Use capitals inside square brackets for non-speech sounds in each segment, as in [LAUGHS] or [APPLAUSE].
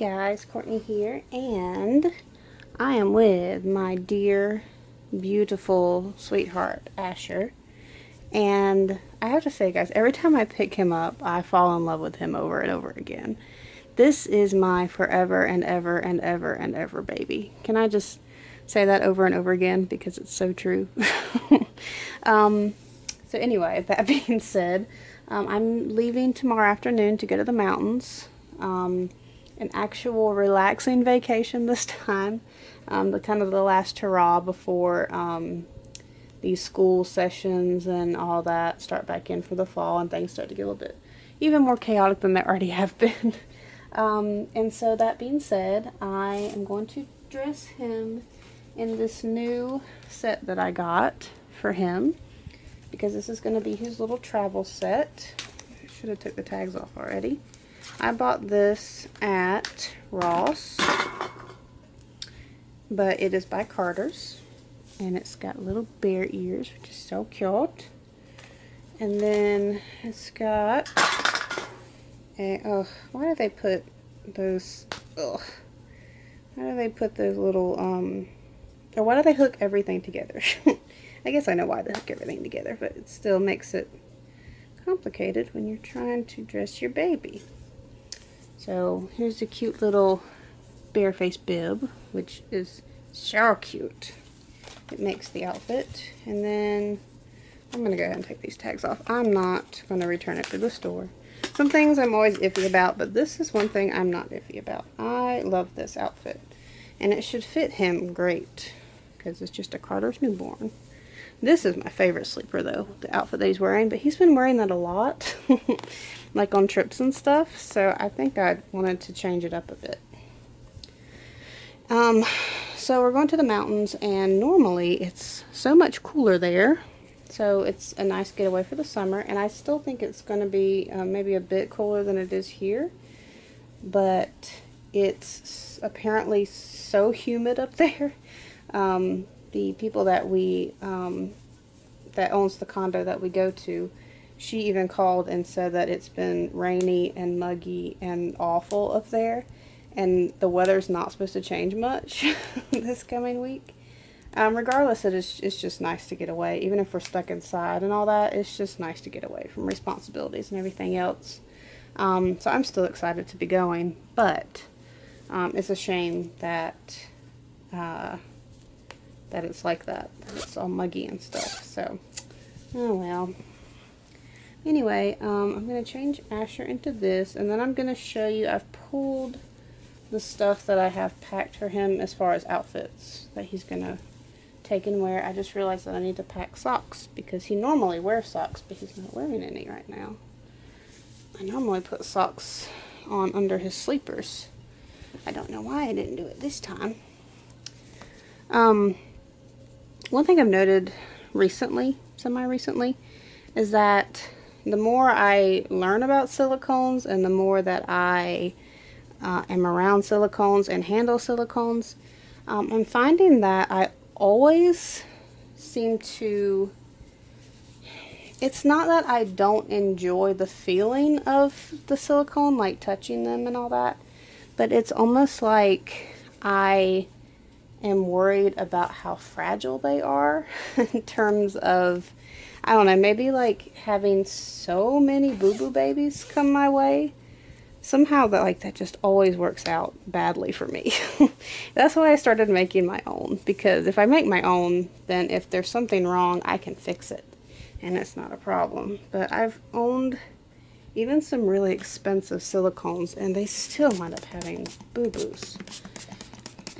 guys, Courtney here, and I am with my dear, beautiful sweetheart, Asher. And I have to say, guys, every time I pick him up, I fall in love with him over and over again. This is my forever and ever and ever and ever baby. Can I just say that over and over again because it's so true? [LAUGHS] um, so, anyway, [LAUGHS] that being said, um, I'm leaving tomorrow afternoon to go to the mountains. Um, an actual relaxing vacation this time. Um, the kind of the last hurrah before um, these school sessions and all that start back in for the fall and things start to get a little bit even more chaotic than they already [LAUGHS] have been. um, and so that being said, I am going to dress him in this new set that I got for him because this is going to be his little travel set. Should have took the tags off already. I bought this at Ross, but it is by Carter's, and it's got little bear ears, which is so cute. And then it's got a, oh, why do they put those, ugh, why do they put those little, um, or why do they hook everything together? [LAUGHS] I guess I know why they hook everything together, but it still makes it complicated when you're trying to dress your baby. So here's a cute little barefaced bib, which is so cute. It makes the outfit. And then I'm going to go ahead and take these tags off. I'm not going to return it to the store. Some things I'm always iffy about, but this is one thing I'm not iffy about. I love this outfit. And it should fit him great because it's just a Carter's newborn. This is my favorite sleeper though, the outfit that he's wearing, but he's been wearing that a lot. [LAUGHS] like on trips and stuff. So I think I wanted to change it up a bit. Um, so we're going to the mountains and normally it's so much cooler there. So it's a nice getaway for the summer and I still think it's going to be uh, maybe a bit cooler than it is here. But it's apparently so humid up [LAUGHS] there. Um, the people that we, um, that owns the condo that we go to, she even called and said that it's been rainy and muggy and awful up there and the weather's not supposed to change much [LAUGHS] this coming week. Um, regardless, it is, it's just nice to get away. Even if we're stuck inside and all that, it's just nice to get away from responsibilities and everything else. Um, so I'm still excited to be going, but um, it's a shame that uh, that it's like that. It's all muggy and stuff. So, oh well. Anyway, um, I'm going to change Asher into this, and then I'm going to show you, I've pulled the stuff that I have packed for him as far as outfits that he's going to take and wear. I just realized that I need to pack socks, because he normally wears socks, but he's not wearing any right now. I normally put socks on under his sleepers. I don't know why I didn't do it this time. Um, one thing I've noted recently, semi-recently, is that the more I learn about silicones and the more that I uh, am around silicones and handle silicones, um, I'm finding that I always seem to. It's not that I don't enjoy the feeling of the silicone, like touching them and all that, but it's almost like I am worried about how fragile they are [LAUGHS] in terms of I don't know, maybe like having so many boo-boo babies come my way, somehow that like that just always works out badly for me. [LAUGHS] That's why I started making my own because if I make my own, then if there's something wrong, I can fix it and it's not a problem. But I've owned even some really expensive silicones and they still wind up having boo-boos.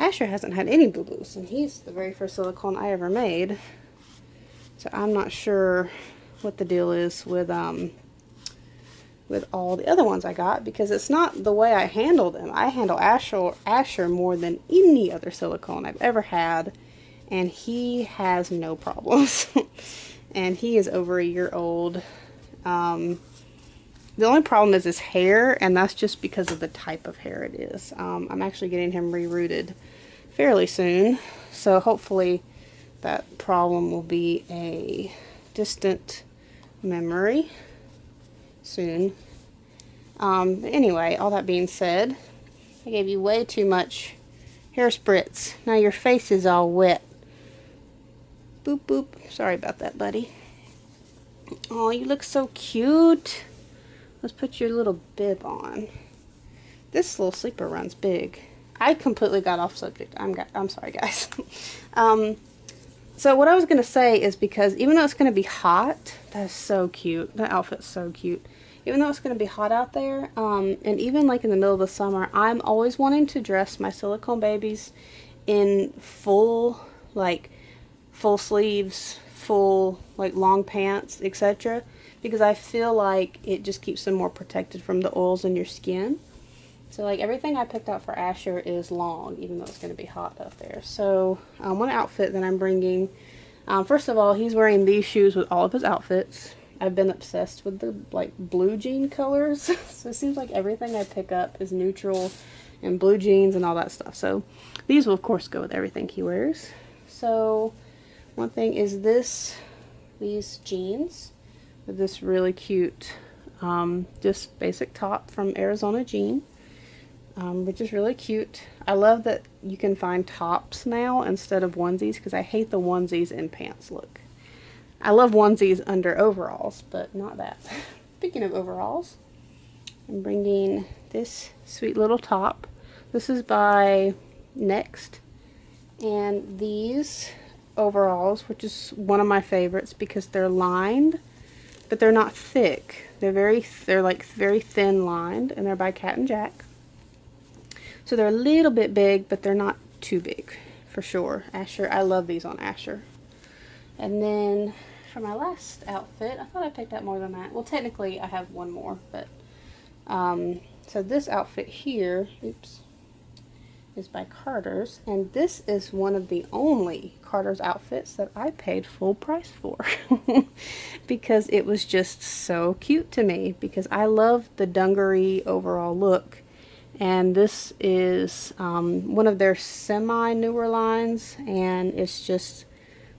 Asher hasn't had any boo-boos and he's the very first silicone I ever made. So I'm not sure what the deal is with um with all the other ones I got because it's not the way I handle them. I handle Asher, Asher more than any other silicone I've ever had and he has no problems. [LAUGHS] and he is over a year old. Um, the only problem is his hair, and that's just because of the type of hair it is. Um, I'm actually getting him rerooted fairly soon, so hopefully that problem will be a distant memory soon. Um, anyway, all that being said, I gave you way too much hair spritz. Now your face is all wet. Boop, boop. Sorry about that, buddy. Oh, you look so cute. Let's put your little bib on. This little sleeper runs big. I completely got off subject. I'm I'm sorry, guys. [LAUGHS] um, so what I was gonna say is because even though it's gonna be hot, that is so cute. That outfit's so cute. Even though it's gonna be hot out there, um, and even like in the middle of the summer, I'm always wanting to dress my silicone babies in full, like full sleeves, full like long pants, etc. Because I feel like it just keeps them more protected from the oils in your skin. So like everything I picked out for Asher is long, even though it's going to be hot up there. So um, one outfit that I'm bringing, um, first of all, he's wearing these shoes with all of his outfits. I've been obsessed with the like blue jean colors. [LAUGHS] so it seems like everything I pick up is neutral and blue jeans and all that stuff. So these will of course go with everything he wears. So one thing is this, these jeans this really cute, um, just basic top from Arizona Jean um, which is really cute. I love that you can find tops now instead of onesies because I hate the onesies in pants look. I love onesies under overalls, but not that. [LAUGHS] Speaking of overalls, I'm bringing this sweet little top. This is by Next. And these overalls, which is one of my favorites because they're lined, but they're not thick. They're very, they're like very thin lined, and they're by Cat and Jack. So they're a little bit big, but they're not too big for sure. Asher, I love these on Asher. And then for my last outfit, I thought I picked out more than that. Well, technically I have one more, but um, so this outfit here, oops, is by Carter's, and this is one of the only Carter's outfits that I paid full price for [LAUGHS] because it was just so cute to me because I love the dungaree overall look. And this is um, one of their semi newer lines and it's just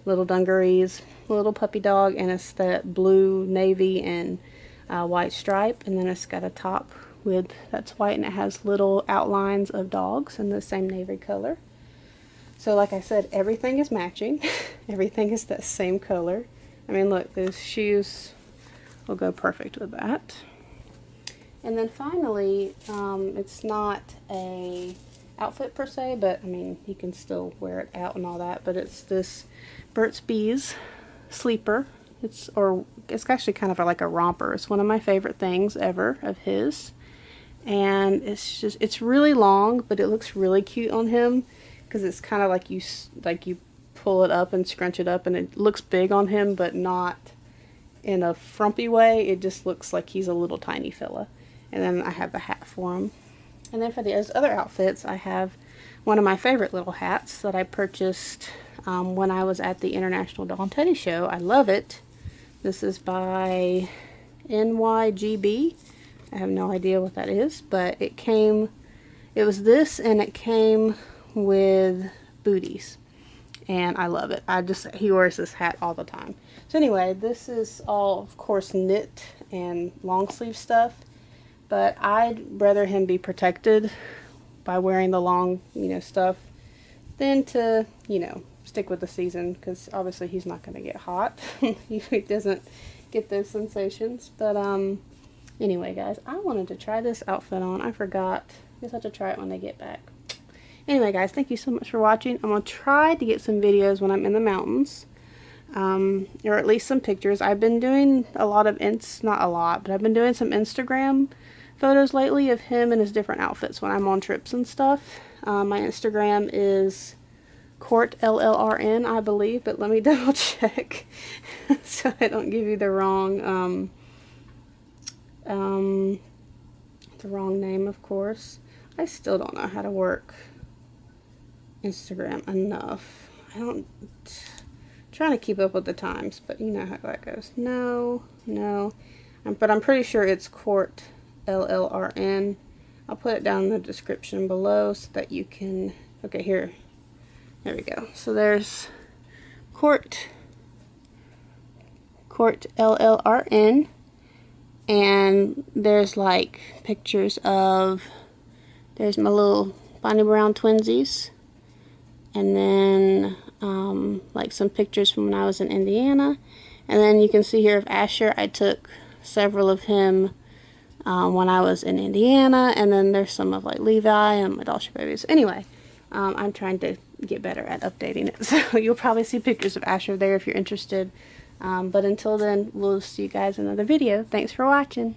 little dungarees little puppy dog and it's that blue navy and uh, white stripe and then it's got a top with that's white and it has little outlines of dogs in the same navy color. So like I said everything is matching. [LAUGHS] Everything is that same color I mean look those shoes will go perfect with that and then finally, um, it's not a outfit per se, but I mean, you can still wear it out and all that, but it's this Burt's Bees sleeper. It's, or it's actually kind of like a romper. It's one of my favorite things ever of his. And it's just, it's really long, but it looks really cute on him because it's kind of like you, like you pull it up and scrunch it up and it looks big on him, but not in a frumpy way. It just looks like he's a little tiny fella. And then I have the hat for him. And then for the other outfits, I have one of my favorite little hats that I purchased um, when I was at the International Dawn Teddy Show. I love it. This is by NYGB. I have no idea what that is, but it came, it was this and it came with booties. And I love it. I just, he wears this hat all the time. So anyway, this is all, of course, knit and long sleeve stuff. But I'd rather him be protected by wearing the long, you know, stuff than to, you know, stick with the season because obviously he's not going to get hot. [LAUGHS] he doesn't get those sensations. But, um, anyway, guys, I wanted to try this outfit on. I forgot. I guess I have to try it when they get back. Anyway, guys, thank you so much for watching. I'm going to try to get some videos when I'm in the mountains. Um, or at least some pictures. I've been doing a lot of, ins not a lot, but I've been doing some Instagram photos lately of him in his different outfits when I'm on trips and stuff. Um, my Instagram is Court LLRN, I believe, but let me [LAUGHS] double check [LAUGHS] so I don't give you the wrong, um, um, the wrong name, of course. I still don't know how to work Instagram enough. I don't, trying to keep up with the times, but you know how that goes. No, no, um, but I'm pretty sure it's Court LLRN. I'll put it down in the description below so that you can, okay, here, there we go. So there's Court, Court LLRN, and there's like pictures of There's my little Bonnie Brown twinsies. And then um, like some pictures from when I was in Indiana. And then you can see here of Asher. I took several of him um, when I was in Indiana. And then there's some of like Levi and my Dolce babies. Anyway, um, I'm trying to get better at updating it. [LAUGHS] So you'll probably see pictures of Asher there if you're interested. Um, but until then, we'll see you guys in another video. Thanks for watching.